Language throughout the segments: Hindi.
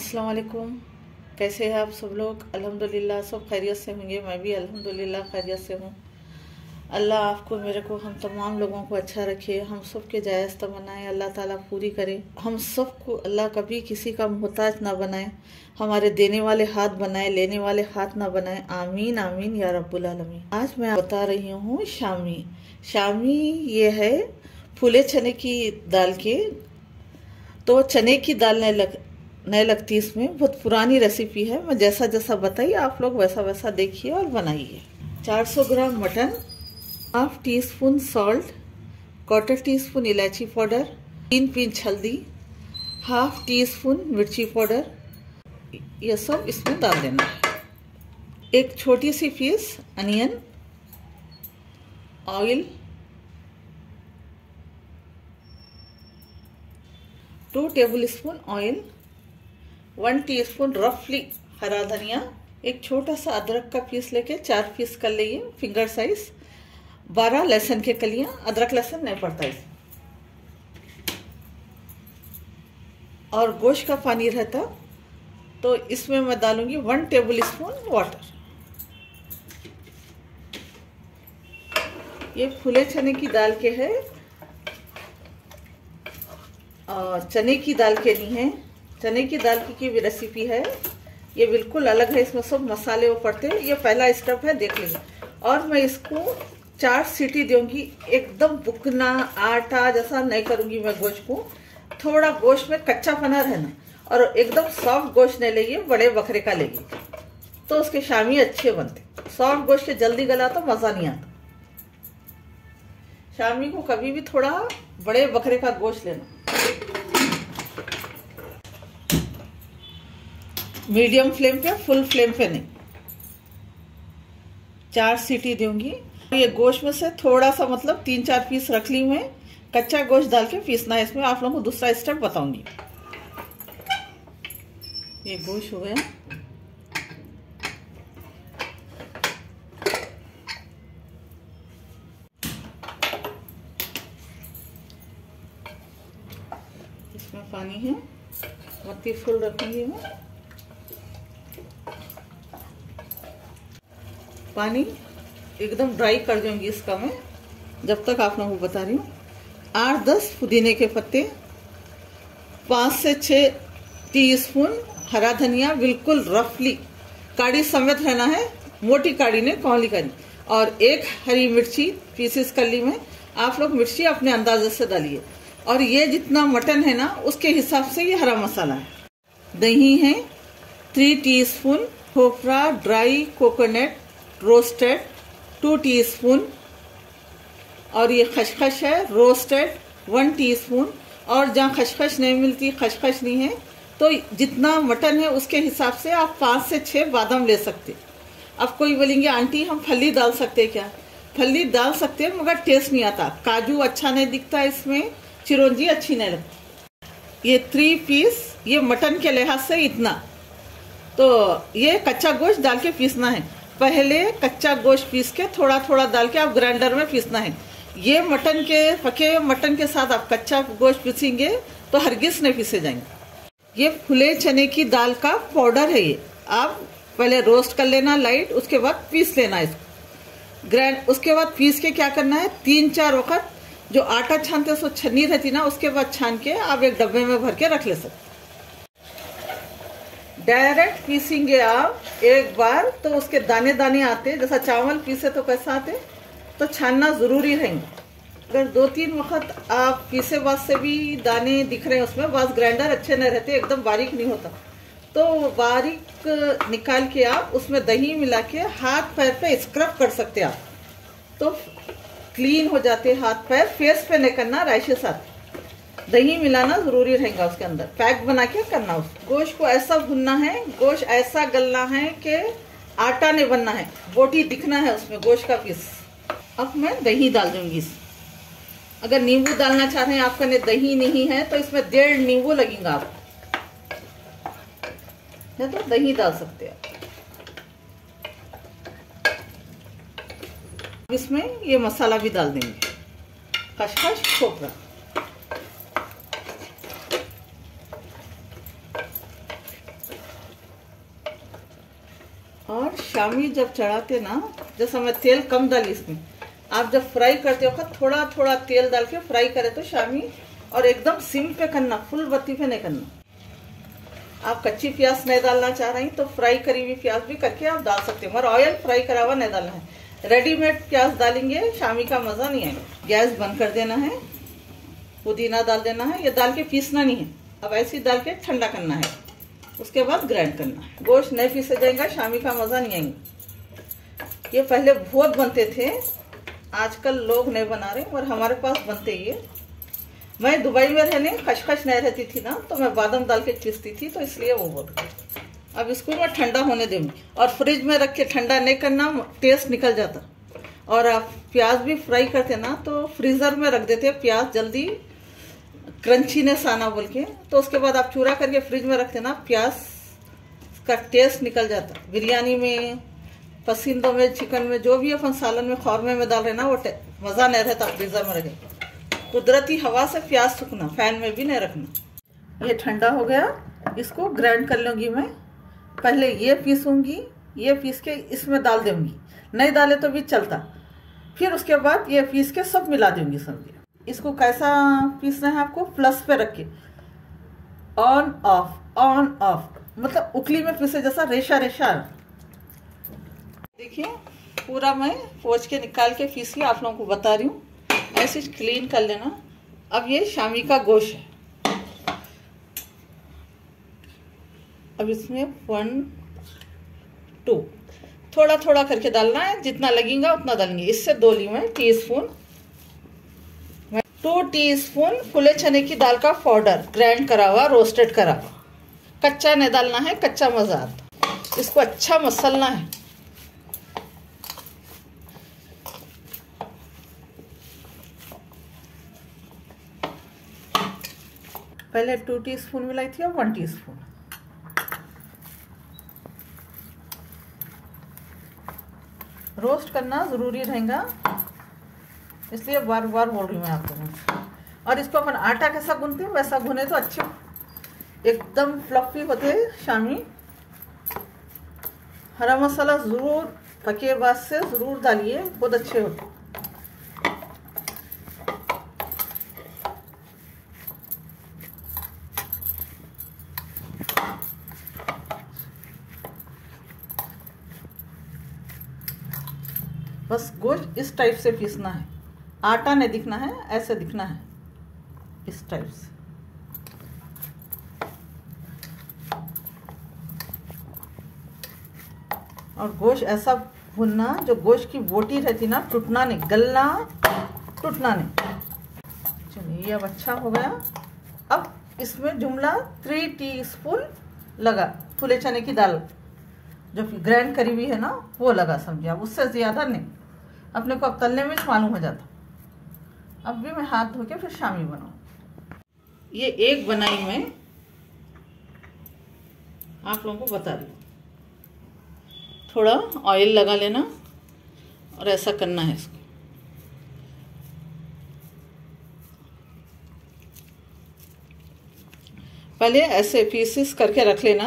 अस्सलाम वालेकुम कैसे हैं आप सब लोग? अल्हम्दुलिल्लाह, सब खैरियत से होंगे। मैं भी अल्हम्दुलिल्लाह खैरियत से हूँ। अल्लाह आपको, मेरे को, हम तमाम लोगों को अच्छा रखे, हम सब के जायज़ तमन्नाएँ अल्लाह ताला पूरी करे। हम सबको अल्लाह कभी किसी का मोहताज ना बनाए, हमारे देने वाले हाथ बनाए, लेने वाले हाथ ना बनाए। आमीन आमीन, या रब्बुल आलमीन। आज मैं बता रही हूँ शामी। शामी ये है फूले चने की दाल के। तो चने की दाल नहीं लग नहीं लगती इसमें। बहुत पुरानी रेसिपी है। मैं जैसा जैसा बताइए आप लोग वैसा वैसा देखिए और बनाइए। 400 gram mutton half teaspoon salt quarter teaspoon इलायची पाउडर, तीन पिंच हल्दी हाफ़ टी स्पून मिर्ची पाउडर। ये सब इसमें डाल देना है। एक छोटी सी piece onion oil two tablespoon oil one teaspoon रफली हरा धनिया, एक छोटा सा अदरक का पीस लेके चार पीस कर लिए फिंगर साइज़ बारह लहसुन के कलियाँ, अदरक लहसुन नहीं पड़ता इस। और गोश्त का पानी रहता तो इसमें मैं डालूँगी वन टेबल स्पून वाटर ये फूले चने की दाल के है और चने की दाल के नहीं है। चने की दाल की, की रेसिपी है। ये बिल्कुल अलग है इसमें सब मसाले वो पड़ते हैं। ये पहला स्टेप है देख लीजिए और मैं इसको चार सीटी दूँगी एकदम बुकना आटा जैसा नहीं करूँगी मैं गोश्त को। थोड़ा गोश्त में कच्चा पना रहना और एकदम सॉफ्ट गोश्त नहीं लेगी बड़े बकरे का लेगी। तो उसके शामी अच्छे बनते। सॉफ्ट गोश्त के जल्दी गला तो मज़ा नहीं आता। शामी को कभी भी थोड़ा बड़े बकरे का गोश्त लेना। मीडियम फ्लेम पे, फुल फ्लेम पे नहीं। चार सीटी दूँगी। ये गोश्त में से थोड़ा सा मतलब तीन चार पीस रख ली मैं कच्चा गोश्त डाल के पीसना है इसमें, आप लोगों को दूसरा स्टेप बताऊँगी। ये गोश्त हो गया। इसमें पानी है। बत्ती फुल रखूँगी मैं। पानी एकदम ड्राई कर दूँगी इसका मैं, जब तक आप लोगों को बता रही हूँ। आठ दस पुदीने के पत्ते, पाँच से छः टीस्पून हरा धनिया, बिल्कुल रफली काढ़ी समेत रहना है, मोटी काढ़ी ने कौली करी और एक हरी मिर्ची पीसेस कर ली मैं, आप लोग मिर्ची अपने अंदाजे से डालिए। और ये जितना मटन है ना, उसके हिसाब से ये हरा मसाला है। दही है three teaspoon खोपरा dry coconut roasted two teaspoon और ये खशखश है, रोस्टेड वन टीस्पून और जहाँ खशखश नहीं मिलती, खशखश नहीं है तो जितना मटन है उसके हिसाब से आप पाँच से छः बादाम ले सकते अब कोई बोलेंगे, आंटी, हम फली डाल सकते क्या? फली डाल सकते हैं, मगर टेस्ट नहीं आता। काजू अच्छा नहीं दिखता इसमें, चिरौंजी अच्छी नहीं लगती। ये थ्री पीस ये मटन के लिहाज से इतना। तो ये कच्चा गोश्त डाल के पीसना है। पहले कच्चा गोश्त पीस के थोड़ा थोड़ा डाल के आप ग्राइंडर में पीसना है। ये मटन के, पके मटन के साथ आप कच्चा गोश्त पीसेंगे तो हरगिज नहीं पीसे जाएँगे। ये फुले चने की दाल का पाउडर है ये। आप पहले रोस्ट कर लेना लाइट उसके बाद पीस लेना इसको। ग्राइंड उसके बाद पीस के क्या करना है? तीन चार वक्त जो आटा छानते सो छन्नी रहती ना, उसके बाद छान के आप एक डब्बे में भर के रख ले सकते डायरेक्ट पीसेंगे आप एक बार तो उसके दाने दाने आते जैसा चावल पीसे तो कैसा आते तो छानना ज़रूरी रहेंगे अगर दो तीन वक्त आप पीसे बाद से भी दाने दिख रहे हैं उसमें बस ग्राइंडर अच्छे नहीं रहते, एकदम बारीक नहीं होता। तो बारीक निकाल के आप उसमें दही मिला के हाथ पैर पे स्क्रब कर सकते आप। तो क्लीन हो जाते हाथ पैर फेस पे नहीं करना राइश साथ दही मिलाना ज़रूरी रहेगा उसके अंदर। पैक बना के करना उस गोश्त को ऐसा भुनना है, गोश्त ऐसा गलना है कि आटा नहीं बनना है। बोटी दिखना है उसमें, गोश्त का पीस अब मैं दही डाल दूँगी अगर नींबू डालना चाह रहे हैं, आपका ने दही नहीं है तो इसमें डेढ़ नींबू लगेगा आप। नहीं तो दही डाल सकते हैं। इसमें ये मसाला भी डाल देंगे। खसखस खोपरा शामी जब चढ़ाते ना, जैसा मैं तेल कम डाली इसमें, आप जब फ्राई करते हो थोड़ा थोड़ा तेल डाल के फ्राई करे तो शामी और एकदम सिम पे करना फुल बत्ती पे नहीं करना। आप कच्ची प्याज नहीं डालना चाह रही तो फ्राई करी हुई प्याज भी करके आप डाल सकते हो, मगर ऑयल फ्राई करा हुआ नहीं डालना है। रेडीमेड प्याज डालेंगे शामी का मज़ा नहीं आएगा। गैस बंद कर देना है, पुदीना डाल देना है, ये डाल के पीसना नहीं है। अब ऐसे डाल के ठंडा करना है। उसके बाद ग्राइंड करना है। गोश्त नहीं पीसे जाएगा, शामी का मज़ा नहीं आएगा। ये पहले बहुत बनते थे, आजकल लोग नहीं बना रहे और हमारे पास बनते ये मैं दुबई में रहने खचखच नहीं रहती थी ना तो मैं बादाम डाल के पीसती थी तो इसलिए वो बोल अब इसको मैं ठंडा होने दूँगी और फ्रिज में रख के ठंडा नहीं करना टेस्ट निकल जाता। और आप प्याज भी फ्राई करते ना तो फ्रीज़र में रख देते प्याज जल्दी क्रंचीनेस आना बोल के तो उसके बाद आप चूरा करके फ्रिज में रख देना, प्याज का टेस्ट निकल जाता। बिरयानी में, पसींदों में चिकन में, जो भी अपन सालन में, खौरमे में डाल रहे ना, वो मज़ा नहीं रहता फ्रीज़र में रखे। कुदरती हवा से प्याज सूखना फ़ैन में भी नहीं रखना। ये ठंडा हो गया। इसको ग्राइंड कर लूँगी मैं। पहले ये पीसूँगी, ये पीस के इसमें डाल दूँगी। नहीं डाले तो भी चलता। फिर उसके बाद ये पीस के सब मिला दूँगी सब्ज़ी इसको कैसा पीसना है आपको? प्लस पे रख के ऑन ऑफ़ ऑन ऑफ़ मतलब उकली में पीसे जैसा रेशा रेशा। देखिए, पूरा मैं पोच के निकाल के पीस के आप लोगों को बता रही हूँ। ऐसे क्लीन कर लेना। अब ये शामी का गोश्त है। अब इसमें वन टू थोड़ा थोड़ा करके डालना है। जितना लगेगा उतना डालेंगे। इससे दो ली मैं teaspoon two teaspoon फुले चने की दाल का पाउडर, ग्राइंड करा हुआ, रोस्टेड करा हुआ। कच्चा नहीं डालना है कच्चा मज़ा आता इसको अच्छा मसलना है। पहले टू टी स्पून मिलाई थी और वन टी स्पून रोस्ट करना ज़रूरी रहेगा। इसलिए बार बार बोल रही हूँ मैं आपको। और इसको अपन आटा कैसा गूंथते हैं, वैसा गुने तो अच्छे। एकदम फ्लफी होते हैं, शामी। हरा मसाला ज़रूर, पके बाद से ज़रूर डालिए, बहुत अच्छे होते बस गोश्त इस टाइप से पीसना है। आटा नहीं दिखना है, ऐसे दिखना है, इस टाइप से और गोश्त ऐसा भुनना, जो गोश्त की बोटी रहती ना, टूटना नहीं, गलना, टूटना नहीं। चलिए अब अच्छा हो गया। अब इसमें जुमला थ्री टी स्पून लगा फुले चने की दाल। जो ग्राइंड करी हुई है ना, वो लगा, समझिए। अब उससे ज़्यादा नहीं। अपने को अब तलने में मालूम हो जाता। अब भी मैं हाथ धो के फिर शामी बनाऊ। ये एक बनाई मैं। आप लोगों को बता रही थोड़ा ऑयल लगा लेना और ऐसा करना है इसको। पहले ऐसे पीसेस करके रख लेना।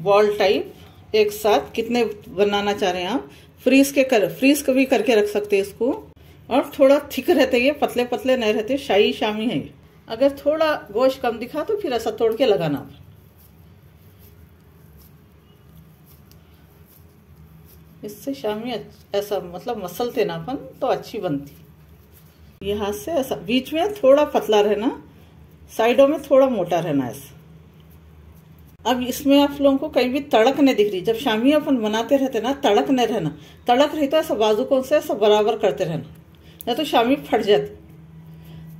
बॉल टाइप एक साथ कितने बनाना चाह रहे हैं आप? फ्रीज के कर फ्रीज कभी करके रख सकते हैं इसको। और थोड़ा थिक रहते ये पतले पतले नहीं रहते, शाही शामी है अगर थोड़ा गोश्त कम दिखा तो फिर ऐसा तोड़ के लगाना। इससे शामी ऐसा मतलब मसलते ना अपन तो अच्छी बनती। ये हाथ से ऐसा, बीच में थोड़ा पतला रहना, साइडों में थोड़ा मोटा रहना ऐसा। अब इसमें आप लोगों को कहीं भी तड़क नहीं दिख रही, जब शामी अपन बनाते रहते ना, तड़क नहीं रहना। तड़क रही तो ऐसा बाजू कौन से, ऐसा बराबर करते रहना। या तो शामी फट जाती।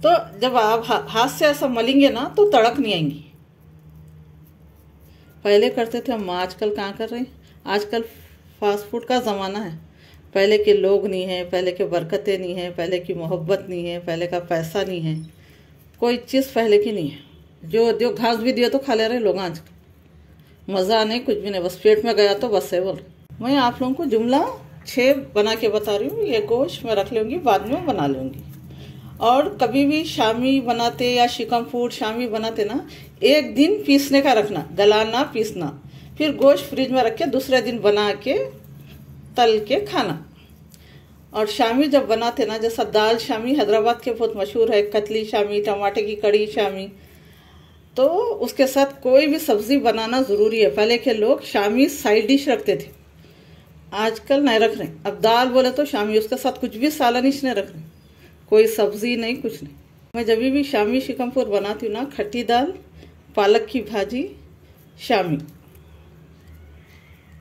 तो जब आप हाथ से ऐसा मलेंगे ना तो तड़क नहीं आएँगी। पहले करते थे हम, आजकल कहाँ कर रहे हैं? आजकल फास्ट फ़ूड का ज़माना है। पहले के लोग नहीं है, पहले के बरकतें नहीं है, पहले की मोहब्बत नहीं है, पहले का पैसा नहीं है। कोई चीज़ पहले की नहीं है। जो जो घास भी दिया तो खा ले रहे लोग आजकल। मज़ा नहीं, कुछ भी नहीं, बस पेट में गया तो बस है बोल। मैं आप लोगों को जुमला छः बना के बता रही हूँ, ये गोश्त मैं रख लूँगी, बाद में बना लूँगी। और कभी भी शामी बनाते या शिकम फ़ूड शामी बनाते ना, एक दिन पीसने का रखना गलाना पीसना। फिर गोश्त फ्रिज में रख के दूसरे दिन बना के, तल के खाना। और शामी जब बनाते ना, जैसा दाल शामी, हैदराबाद के बहुत मशहूर है, कतली शामी, टमाटे की कड़ी शामी तो उसके साथ कोई भी सब्ज़ी बनाना ज़रूरी है। पहले के लोग शामी साइड डिश रखते थे। आजकल नहीं रख रहे अब दाल बोले तो शामी, उसके साथ कुछ भी सालानिश नहीं रख रहे कोई सब्ज़ी नहीं, कुछ नहीं। मैं जब भी शामी शिकमपुर बनाती हूँ ना, खट्टी दाल, पालक की भाजी, शामी।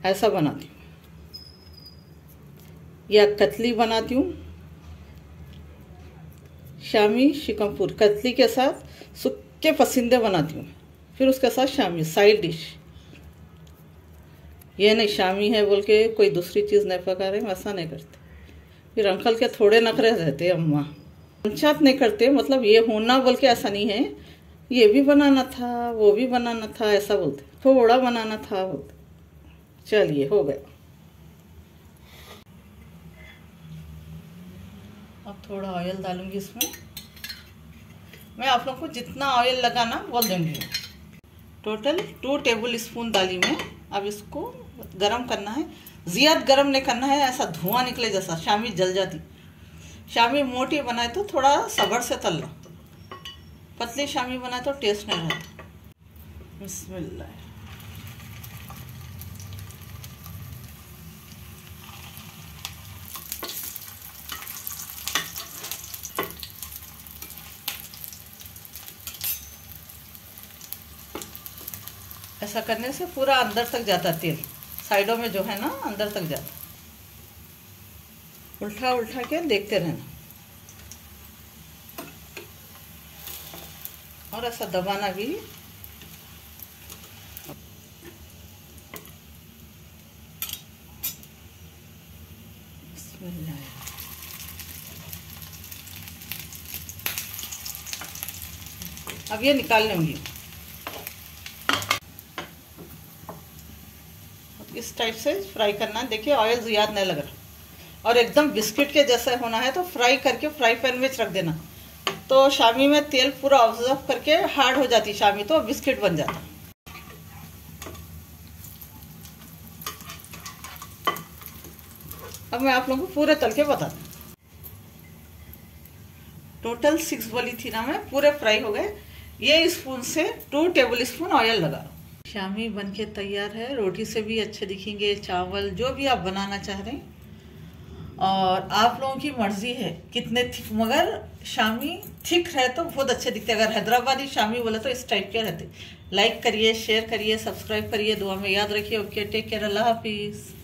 ऐसा बनाती हूँ। या कतली बनाती हूँ। शामी शिकमपुर, कतली के साथ सुक्के पसंदे बनाती हूँ। फिर उसके साथ शामी, साइड डिश। ये नहीं, शामी है बोल के कोई दूसरी चीज़ नहीं पका रहे ऐसा नहीं करते। फिर अंकल के थोड़े नखरे रहते अम्मा। पंचायत नहीं करते मतलब ये होना बोल के ऐसा नहीं है। ये भी बनाना था, वो भी बनाना था, ऐसा बोलते। थोड़ा बनाना था बोलते। चलिए, हो गया। अब थोड़ा ऑयल डालूँगी इसमें। मैं आप लोग को जितना ऑयल लगाना बोल दूँगी। टोटल टू टेबल स्पून डाली मैं। अब इसको गरम करना है, ज़्यादा गरम नहीं करना है, ऐसा धुआँ निकले जैसा, शामी जल जाती। शामी मोटी बनाए तो थोड़ा सबर से तल लो। पतली शामी बनाए तो टेस्ट नहीं रहता। ऐसा करने से पूरा अंदर तक जाता तेल। साइडों में जो है ना, अंदर तक जाता उल्टा उल्टा के देखते रहना। और ऐसा दबाना भी। अब ये निकाल लूँगी इस टाइप से फ्राई करना। है देखिए ऑयल ज़्यादा नहीं लग रहा। और एकदम बिस्किट के जैसा होना है तो फ्राई करके फ्राई पैन में रख देना। तो शामी में तेल पूरा ऑब्ज़र्व करके हार्ड हो जाती शामी तो बिस्किट बन जाता अब मैं आप लोगों को पूरे तल के बता दूँ टोटल सिक्स बोली थी ना मैं, पूरे फ्राई हो गए। ये स्पून से टू टेबल स्पून ऑयल लगा। शामी बन के तैयार है। रोटी से भी अच्छे दिखेंगे, चावल, जो भी आप बनाना चाह रहे हैं। और आप लोगों की मर्ज़ी है। कितने थिक, मगर शामी थिक रहे तो बहुत अच्छे दिखते। अगर हैदराबादी शामी बोला तो इस टाइप के रहते। लाइक करिए शेयर करिए सब्सक्राइब करिए। दुआ में याद रखिए। ओके टेक केयर अल्लाह हाफिज़।